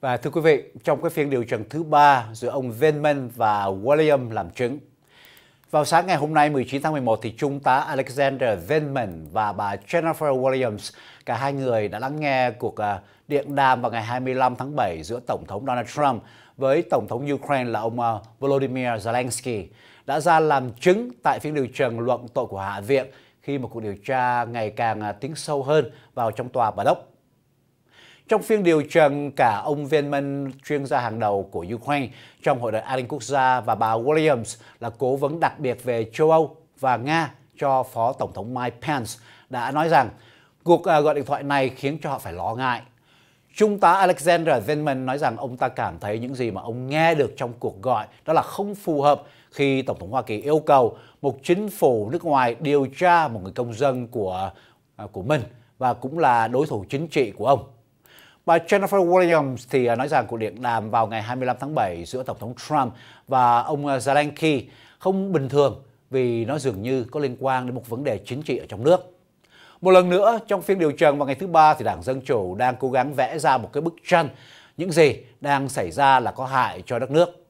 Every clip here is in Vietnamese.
Và thưa quý vị, trong cái phiên điều trần thứ ba giữa ông Venman và William làm chứng, vào sáng ngày hôm nay 19 tháng 11 thì Trung tá Alexander Venman và bà Jennifer Williams, cả hai người đã lắng nghe cuộc à, điện đàm vào ngày 25 tháng 7 giữa Tổng thống Donald Trump với Tổng thống Ukraine là ông à, Volodymyr Zelensky đã ra làm chứng tại phiên điều trần luận tội của Hạ viện khi một cuộc điều tra ngày càng à, tiến sâu hơn vào trong tòa Bà Đốc. Trong phiên điều trần, cả ông Venman, chuyên gia hàng đầu của Ukraine trong Hội đồng An ninh Quốc gia và bà Williams là cố vấn đặc biệt về châu Âu và Nga cho Phó Tổng thống Mike Pence đã nói rằng cuộc à, gọi điện thoại này khiến cho họ phải lo ngại. Trung tá Alexander Venman nói rằng ông ta cảm thấy những gì mà ông nghe được trong cuộc gọi đó là không phù hợp khi Tổng thống Hoa Kỳ yêu cầu một chính phủ nước ngoài điều tra một người công dân của à, của mình và cũng là đối thủ chính trị của ông. Bà Jennifer Williams thì à, nói rằng cuộc điện đàm vào ngày 25 tháng 7 giữa Tổng thống Trump và ông à, Zelensky không bình thường vì nó dường như có liên quan đến một vấn đề chính trị ở trong nước. Một lần nữa, trong phiên điều trần vào ngày thứ ba thì Đảng Dân Chủ đang cố gắng vẽ ra một cái bức tranh những gì đang xảy ra là có hại cho đất nước.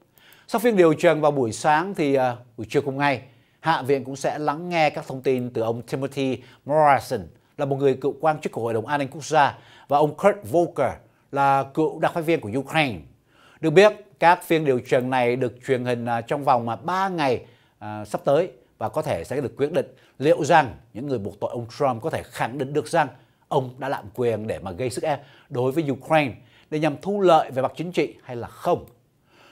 Sau phiên điều trần vào buổi sáng thì uh, buổi trưa cùng ngày, Hạ viện cũng sẽ lắng nghe các thông tin từ ông Timothy Morrison là một người cựu quan chức của Hội đồng An ninh Quốc gia và ông Kurt Volker là cựu đặc phái viên của Ukraine. Được biết, các phiên điều trần này được truyền hình à, trong vòng mà 3 ngày à, sắp tới và có thể sẽ được quyết định liệu rằng những người buộc tội ông Trump có thể khẳng định được rằng ông đã lạm quyền để mà gây sức ép đối với Ukraine để nhằm thu lợi về mặt chính trị hay là không.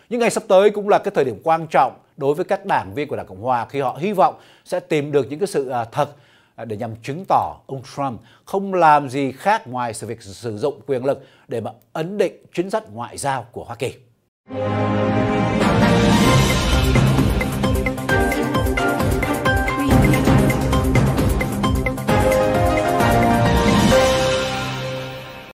Những ngày sắp tới cũng là cái thời điểm quan trọng đối với các đảng viên của Đảng Cộng Hòa khi họ hy vọng sẽ tìm được những cái sự à, thật À, để nhằm chứng tỏ ông Trump không làm gì khác ngoài sự việc sử dụng quyền lực để mà ấn định chính sách ngoại giao của Hoa Kỳ.